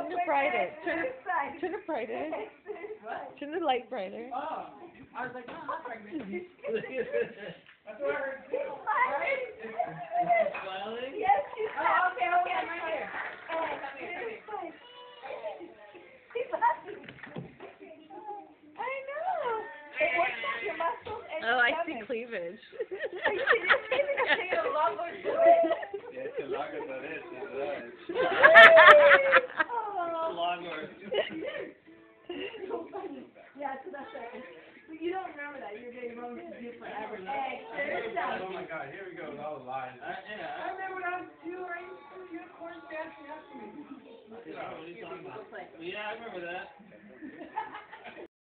Turn it brighter. Turn it, turn it brighter. Turn the light brighter. Oh, I was like, no, I'm pregnant. That's what I heard. Smiling? Yes, she's Oh, okay, okay, I'm right here. Come here, come here. He's laughing. I know. It works out your muscles and oh, with you forever. Hey, turn it down. Oh my god, here we go with all the lies. I, yeah, I remember when I was two, I used to do unicorn dancing after me. Yeah, what are you talking about? Yeah, I remember that.